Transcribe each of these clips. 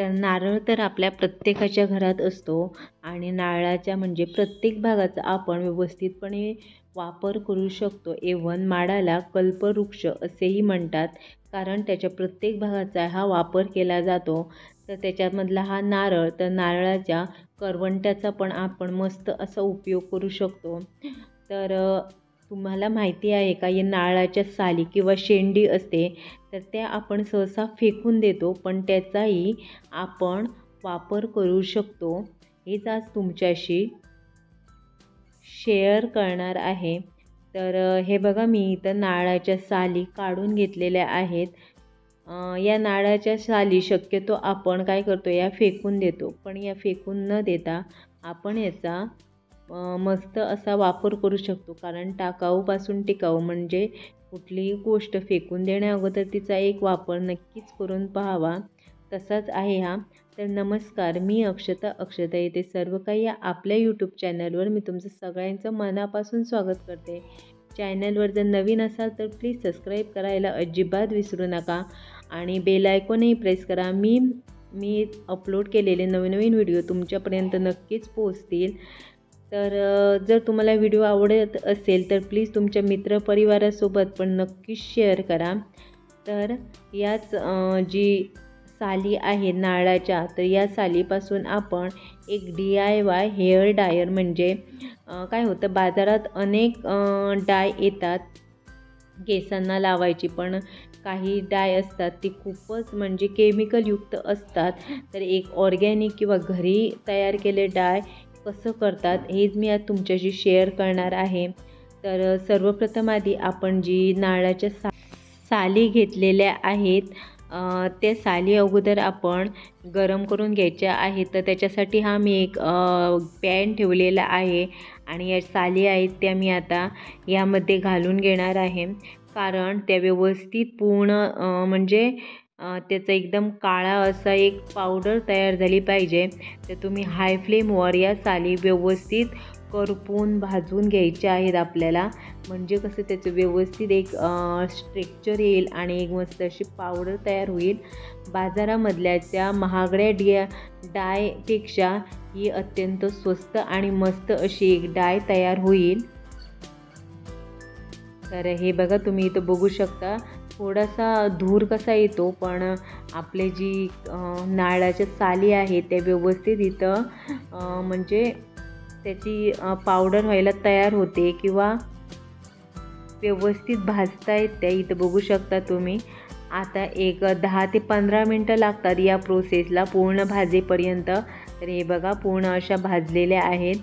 तर नारळ तर आपल्या प्रत्येकाच्या घरात असतो आणि नारळाच्या म्हणजे प्रत्येक भागाचा आपण व्यवस्थितपणे वापर करू शकतो. एवन माडाला कल्पवृक्ष असेही म्हणतात कारण त्याच्या प्रत्येक भागाचा हा वापर केला जातो. तर त्याच्यामधला हा नारळ तर नारळाच्या करवंट्याचा पण आपण मस्त असा उपयोग करू शकतो. तर तुम्हाला माहिती आहे का या नारळाच्या साली किंवा शेंडी असते तर त्या आपण सहसा फेकून देतो पण त्याचाही आपण वापर करू शकतो. हेच आज तुमच्याशी शेअर करणार आहे. तर हे बघा मी इथं नारळाच्या साली काढून घेतलेल्या आहेत. या नारळाच्या साली शक्यतो आपण काय करतो या फेकून देतो. पण या फेकून न देता आपण याचा मस्त असा वापर करू शकतो. कारण टाकाऊपासून टिकाऊ म्हणजे कुठलीही गोष्ट फेकून देण्याअगोदर तिचा एक वापर नक्कीच करून पाहावा. तसाच आहे हा. तर नमस्कार मी अक्षता अक्षता येते. सर्व काही आपल्या यूट्यूब चॅनलवर मी तुमचं सगळ्यांचं मनापासून स्वागत करते. चॅनलवर जर नवीन असाल तर प्लीज सबस्क्राईब करायला अजिबात विसरू नका. आणि बेल आयकॉनही प्रेस करा. मी मी अपलोड केलेले नवीन नवीन व्हिडिओ तुमच्यापर्यंत नक्कीच पोहोचतील. तर जर तुम्हाला व्हिडिओ आवडत असेल तर प्लीज तुमच्या मित्रपरिवारासोबत पण नक्कीच शेअर करा. तर याच जी साली आहे नारळाच्या तर या सालीपासून आपण एक D I Y hair dryer म्हणजे काय होतं बाजारात अनेक डाय येतात. केसांना लावायची पण काही डाय असतात ती खूपच म्हणजे केमिकलयुक्त असतात. तर एक ऑर्गॅनिक किंवा घरी तयार केले डाय कसं करतात हेच मी आज तुमच्याशी शेअर करणार आहे. तर सर्वप्रथम आधी आपण जी नारळाच्या सा साली घेतलेल्या आहेत त्या साली अगोदर आपण गरम करून घ्यायच्या आहेत. तर त्याच्यासाठी हा मी एक पॅन ठेवलेला आहे आणि या साली आहेत त्या मी आता यामध्ये घालून घेणार आहे. कारण त्या व्यवस्थित पूर्ण म्हणजे त्याचा एकदम काळा असा एक पावडर तयार झाली पाहिजे. तर तुम्ही हाय फ्लेमवर या साली व्यवस्थित करपून भाजून घ्यायचे आहेत आपल्याला. म्हणजे कसं त्याचं व्यवस्थित एक स्ट्रेक्चर येईल आणि एक मस्त अशी पावडर तयार होईल. बाजारामधल्या त्या महागड्या डिया डायपेक्षा ही अत्यंत स्वस्त आणि मस्त अशी एक डाय तयार होईल. तर हे बघा तुम्ही इथं बघू शकता. थोडासा धूर कसा येतो पण आपले जी नारळाच्या साली आहे त्या व्यवस्थित इथं म्हणजे त्याची पावडर व्हायला तयार होते किंवा व्यवस्थित भाजता त्या इथं. बघू शकता तुम्ही. आता एक दहा ते पंधरा मिनटं लागतात या प्रोसेसला पूर्ण भाजेपर्यंत. तर हे बघा पूर्ण अशा भाजलेल्या आहेत.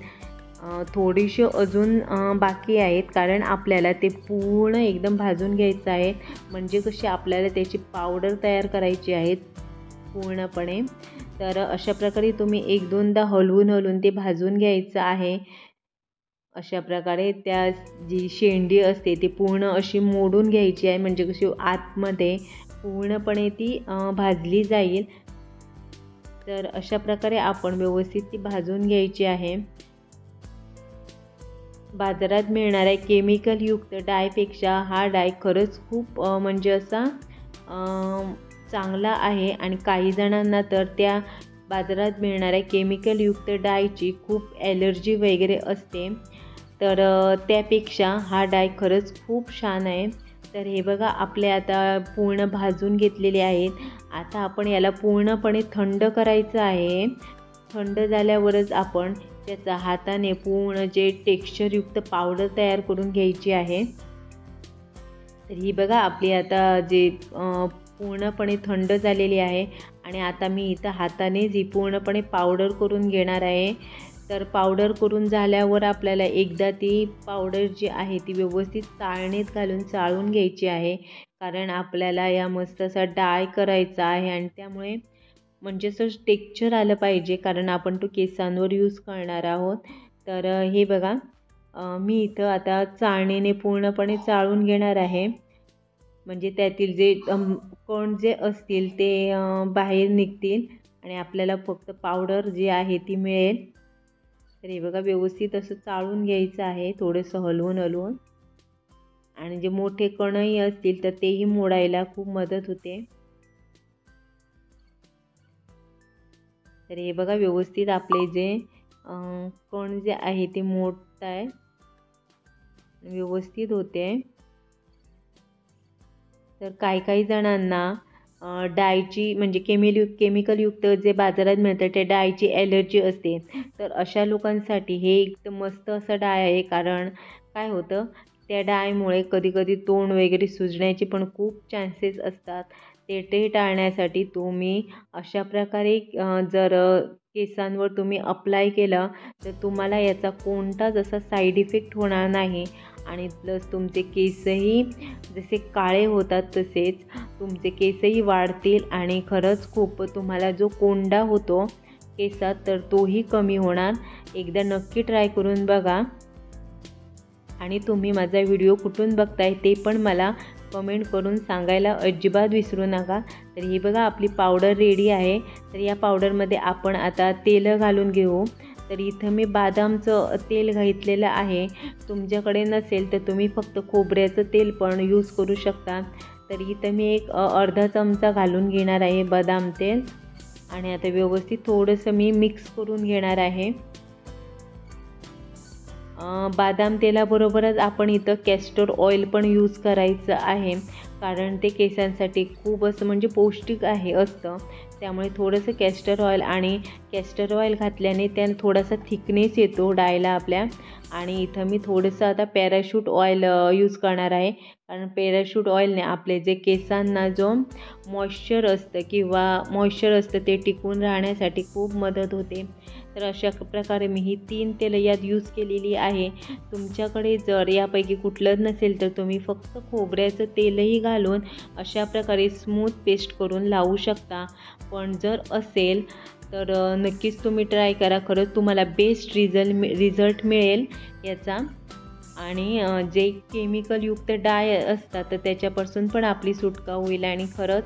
थोडीशी अजून बाकी आहेत. कारण आपल्याला ते पूर्ण एकदम भाजून घ्यायचं आहे. म्हणजे कशी आपल्याला त्याची पावडर तयार करायची आहे पूर्णपणे. तर अशा प्रकारे तुम्ही एक दोनदा हलवून हलवून ते भाजून घ्यायचं आहे. अशा प्रकारे त्या जी शेंडी असते ती पूर्ण अशी मोडून घ्यायची आहे. म्हणजे कशी आतमध्ये पूर्णपणे ती भाजली जाईल. तर अशा प्रकारे आपण व्यवस्थित ती भाजून घ्यायची आहे. बाजारात मिळणाऱ्या केमिकलयुक्त डायपेक्षा हा डाय खरंच खूप म्हणजे असा चांगला आहे. आणि काही जणांना तर त्या बाजारात मिळणाऱ्या केमिकलयुक्त डायची खूप ॲलर्जी वगैरे असते. तर त्यापेक्षा हा डाय खरंच खूप छान आहे. तर हे बघा आपले आता पूर्ण भाजून घेतलेले आहेत. आता आपण याला पूर्णपणे थंड करायचं आहे. थंड झाल्यावरच आपण त्याचा हाताने पूर्ण जे टेक्स्चरयुक्त पावडर तयार करून घ्यायची आहे. तर ही बघा आपली आता जे पूर्णपणे थंड झालेली आहे आणि आता मी इथं हातानेच ही पूर्णपणे पावडर करून घेणार आहे तर पावडर करून झाल्यावर आपल्याला एकदा ती पावडर जी आहे ती व्यवस्थित चाळणीत घालून चाळून घ्यायची आहे. कारण आपल्याला या मस्त असा डाय करायचा आहे आणि त्यामुळे म्हणजे असं टेक्चर आलं पाहिजे कारण आपण तो केसांवर यूज करणार आहोत. तर हे बघा मी इथं आता चाळणीने पूर्णपणे चाळून घेणार आहे. म्हणजे त्यातील जे कण जे असतील ते बाहेर निघतील आणि आपल्याला फक्त पावडर जी आहे ती मिळेल. तर हे बघा व्यवस्थित असं चाळून घ्यायचं आहे थोडंसं हलवून हलवून. आणि जे मोठे कणही असतील तर तेही मोडायला खूप मदत होते. तर हे बघा व्यवस्थित आपले जे कण जे आहे ते मोठं आहे. व्यवस्थित होते. तर काही काही जणांना डायची म्हणजे केमिल केमिकलयुक्त जे बाजारात मिळतं त्या डायची ॲलर्जी असते. तर अशा लोकांसाठी हे एकदम मस्त असं डाय आहे कारण काय होतं त्या डायमुळे कधीकधी तोंड वगैरे सुजण्याचे पण खूप चान्सेस असतात. ते ते टाळण्यासाठी तुम्ही अशा प्रकारे जर केसांवर तुम्ही अप्लाय केलं तर तुम्हाला याचा कोणताच असा साईड इफेक्ट होणार नाही. आणि प्लस तुमचे केसही जसे काळे होतात तसेच तुमचे केसही वाढतील आणि खरंच खूप तुम्हाला जो कोंडा होतो केसात तर तोही कमी होणार. एकदा नक्की ट्राय करून बघा. आणि तुम्ही माझा व्हिडिओ कुठून बघताय ते पण मला कमेंट करून सांगायला अजिबात विसरू नका. तर ही बघा आपली पावडर रेडी आहे. तर या पावडरमध्ये आपण आता तेल घालून घेऊ. तर इथं मी बदामचं तेल घेतलेलं आहे. तुमच्याकडे नसेल तर तुम्ही फक्त खोबऱ्याचं तेल पण यूज करू शकता. तर इथं मी एक अर्धा चमचा घालून घेणार आहे बदाम तेल. आणि आता व्यवस्थित थोडंसं मी मिक्स करून घेणार आहे. बदाम तेलाबरोबरच आपण इथं कॅस्टर ऑइल पण यूज करायचं आहे. कारण ते केसांसाठी खूप असं म्हणजे पौष्टिक आहे असतं. त्यामुळे थोडंसं कॅस्टर ऑइल आणि कॅस्टर ऑइल घातल्याने त्यानं थोडासा थिकनेस येतो डायला आपल्या. आणि इथं मी थोडंसं आता पॅराशूट ऑइल यूज करणार आहे. कारण पॅराशूट ऑइलने आपले जे केसांना जो मॉइश्चर असतं किंवा मॉइश्चर असतं ते टिकून राहण्यासाठी खूप मदत होते. तर अशा प्रकारे मी ही तीन तेलं यात यूज केलेली आहे. तुमच्याकडे जर यापैकी कुठलं नसेल तर तुम्ही फक्त खोबऱ्याचं तेलही घालून अशा प्रकारे स्मूथ पेस्ट करून लावू शकता. पण जर असेल तर नक्कीच तुम्ही ट्राय करा. खरंच तुम्हाला बेस्ट रिझल्ट रिझल्ट मिळेल याचा. आणि जे केमिकलयुक्त डाय असतात तर त्याच्यापासून पण आपली सुटका होईल आणि खरंच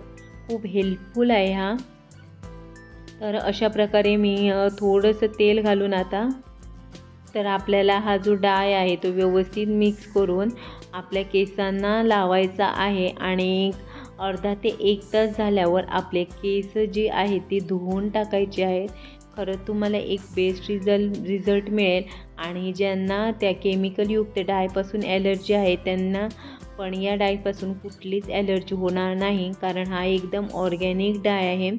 खूप हेल्पफुल आहे हा. तर अशा प्रकारे मी थोडंसं तेल घालून आता तर आपल्याला हा जो डाय आहे तो व्यवस्थित मिक्स करून आपल्या केसांना लावायचा आहे आणि अर्धा ते एक तास झाल्यावर आपले केस जे आहेत ते धुवून टाकायचे आहेत. खरंच तुम्हाला एक बेस्ट रिझल रिझल्ट मिळेल. आणि ज्यांना त्या केमिकलयुक्त डायपासून ॲलर्जी आहे त्यांना पण या डायपासून कुठलीच ॲलर्जी होणार नाही. कारण हा एकदम ऑर्गॅनिक डाय आहे.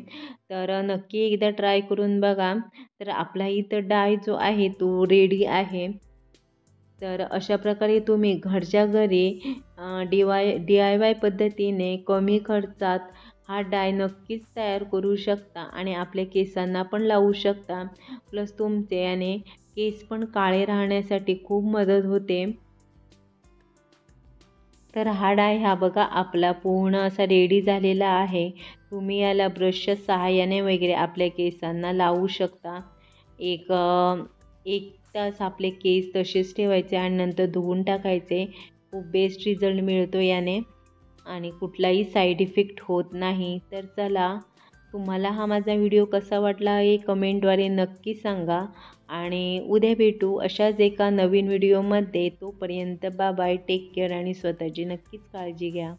तर नक्की एकदा ट्राय करून बघा. तर आपला इथं डाय जो आहे तो रेडी आहे. तर अशा प्रकारे तुम्ही घरच्या घरी D Y D I Y पद्धतीने कमी खर्चात हा डाय नक्कीच तयार करू शकता आणि आपल्या केसांना पण लावू शकता. प्लस तुमचे याने केस पण काळे राहण्यासाठी खूप मदत होते. तर हा डाय हा बघा आपला पूर्ण असा रेडी झालेला आहे. तुम्ही याला ब्रशच्या सहाय्याने वगैरे आपल्या केसांना लावू शकता. एक एक तास आपले केस तसेच ठेवायचे आणि नंतर धुवून टाकायचे. खूप बेस्ट रिझल्ट मिळतो याने. आणि कुठलाही साईड इफेक्ट होत नाही. तर चला तुम्हाला हा माझा व्हिडिओ कसा वाटला हे कमेंटद्वारे नक्की सांगा. आणि उद्या भेटू अशाच एका नवीन व्हिडिओमध्ये तोपर्यंत बाय टेक केअर आणि स्वतःची नक्कीच काळजी घ्या.